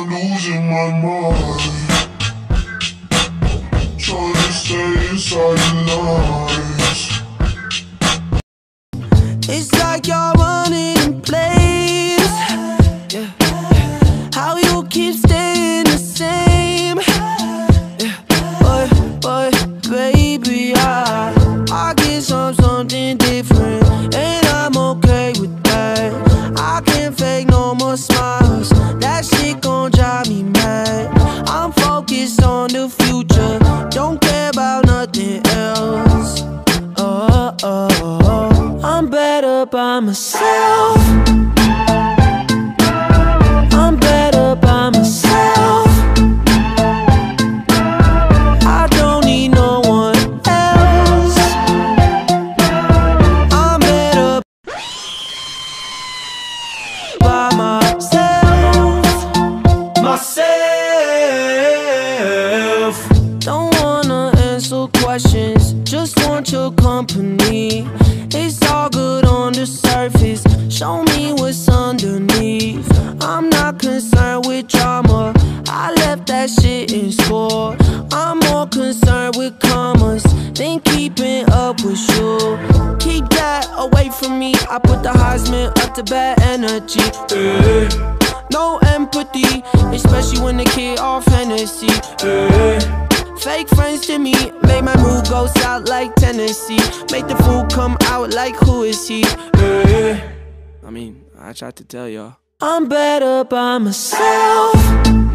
start losing my mind. Trying to stay inside the lines. It's like you're running in place. Yeah. How you keep staying the same. Yeah. Boy, but, baby, I, I guess I'm something different. And I'm okay with that. I can't fake no more smiles. That I'm on the future. Don't care about nothing else. Oh, oh, oh. I'm better by myself. I'm better by myself. I don't need no one else. I'm better by myself. Myself. Questions, just want your company. It's all good on the surface, show me what's underneath. I'm not concerned with drama, I left that shit in school. I'm more concerned with commas than keeping up with you. Keep that away from me, I put the Heisman up to bad energy. eh. No empathy, especially when the kid off Hennessy. Fake friends to me, make my mood go south like Tennessee. Make the fool come out like who is he? Eh. I mean, I tried to tell y'all. I'm better by myself. I'm better by myself.